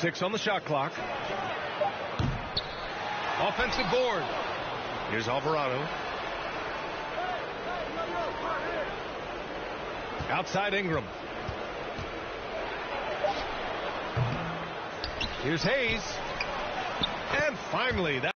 Six on the shot clock. Offensive board. Here's Alvarado. Outside Ingram. Here's Hayes. And finally, that.